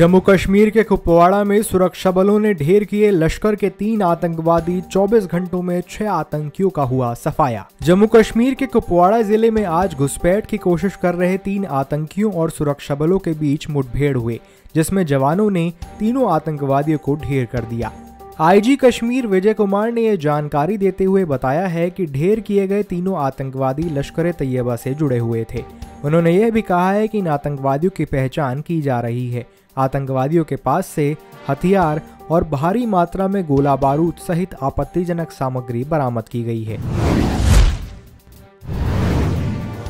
जम्मू कश्मीर के कुपवाड़ा में सुरक्षा बलों ने ढेर किए लश्कर के तीन आतंकवादी 24 घंटों में छह आतंकियों का हुआ सफाया। जम्मू कश्मीर के कुपवाड़ा ज़िले में आज घुसपैठ की कोशिश कर रहे तीन आतंकियों और सुरक्षा बलों के बीच मुठभेड़ हुए, जिसमें जवानों ने तीनों आतंकवादियों को ढेर कर दिया। आईजी कश्मीर विजय कुमार ने यह जानकारी देते हुए बताया है कि ढेर किए गए तीनों आतंकवादी लश्कर तैयबा से जुड़े हुए थे। उन्होंने यह भी कहा है कि इन आतंकवादियों की पहचान की जा रही है। आतंकवादियों के पास से हथियार और भारी मात्रा में गोला बारूद सहित आपत्तिजनक सामग्री बरामद की गई है।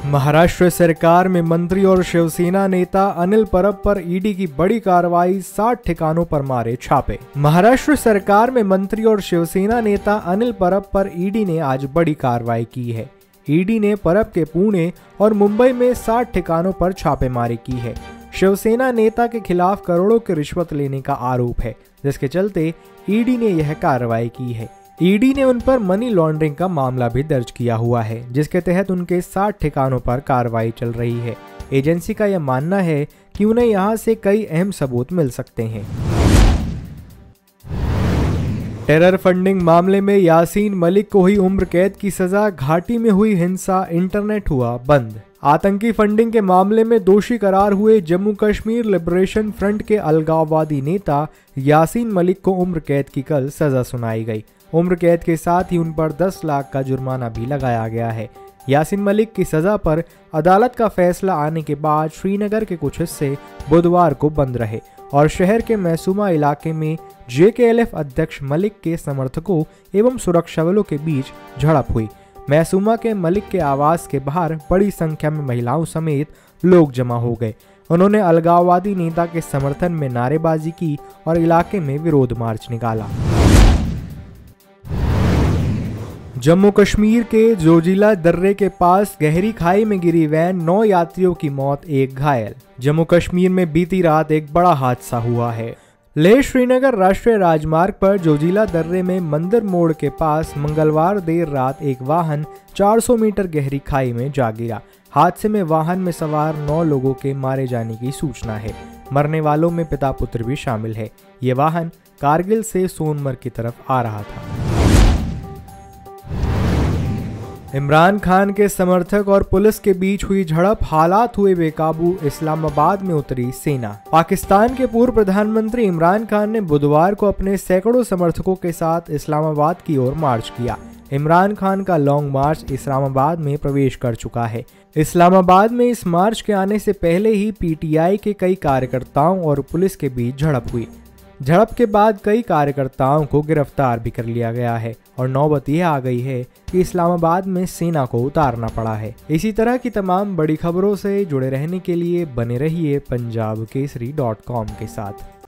महाराष्ट्र सरकार में मंत्री और शिवसेना नेता अनिल परब पर ईडी की बड़ी कार्रवाई, साठ ठिकानों पर मारे छापे। महाराष्ट्र सरकार में मंत्री और शिवसेना नेता अनिल परब पर ईडी ने आज बड़ी कार्रवाई की है। ईडी ने परब के पुणे और मुंबई में साठ ठिकानों पर छापेमारी की है। शिवसेना नेता के खिलाफ करोड़ों की रिश्वत लेने का आरोप है, जिसके चलते ईडी ने यह कार्रवाई की है। ईडी ने उन पर मनी लॉन्ड्रिंग का मामला भी दर्ज किया हुआ है, जिसके तहत उनके साठ ठिकानों पर कार्रवाई चल रही है। एजेंसी का यह मानना है कि उन्हें यहाँ से कई अहम सबूत मिल सकते हैं। टेरर फंडिंग मामले में यासीन मलिक को हुई उम्र कैद की सजा, घाटी में हुई हिंसा इंटरनेट हुआ बंद। आतंकी फंडिंग के मामले में दोषी करार हुए जम्मू कश्मीर लिबरेशन फ्रंट के अलगाववादी नेता यासीन मलिक को उम्र कैद की कल सजा सुनाई गई। उम्र कैद के साथ ही उन पर 10 लाख का जुर्माना भी लगाया गया है। यासिन मलिक की सजा पर अदालत का फैसला आने के बाद श्रीनगर के कुछ हिस्से बुधवार को बंद रहे और शहर के मैसूमा इलाके में जेकेएलएफ अध्यक्ष मलिक के समर्थकों एवं सुरक्षा बलों के बीच झड़प हुई। मैसूमा के मलिक के आवास के बाहर बड़ी संख्या में महिलाओं समेत लोग जमा हो गए। उन्होंने अलगाववादी नेता के समर्थन में नारेबाजी की और इलाके में विरोध मार्च निकाला। जम्मू कश्मीर के जोजिला दर्रे के पास गहरी खाई में गिरी वैन, नौ यात्रियों की मौत, एक घायल। जम्मू कश्मीर में बीती रात एक बड़ा हादसा हुआ है। लेह श्रीनगर राष्ट्रीय राजमार्ग पर जोजिला दर्रे में मंदिर मोड़ के पास मंगलवार देर रात एक वाहन 400 मीटर गहरी खाई में जा गिरा। हादसे में वाहन में सवार नौ लोगों के मारे जाने की सूचना है। मरने वालों में पिता पुत्र भी शामिल है। ये वाहन कारगिल से सोनमर्ग की तरफ़ आ रहा था। इमरान खान के समर्थक और पुलिस के बीच हुई झड़प, हालात हुए बेकाबू, इस्लामाबाद में उतरी सेना। पाकिस्तान के पूर्व प्रधानमंत्री इमरान खान ने बुधवार को अपने सैकड़ों समर्थकों के साथ इस्लामाबाद की ओर मार्च किया। इमरान खान का लॉन्ग मार्च इस्लामाबाद में प्रवेश कर चुका है। इस्लामाबाद में इस मार्च के आने से पहले ही पीटीआई के कई कार्यकर्ताओं और पुलिस के बीच झड़प हुई। झड़प के बाद कई कार्यकर्ताओं को गिरफ़्तार भी कर लिया गया है और नौबत यह आ गई है कि इस्लामाबाद में सेना को उतारना पड़ा है। इसी तरह की तमाम बड़ी खबरों से जुड़े रहने के लिए बने रहिए पंजाब केसरी डॉट कॉम के साथ।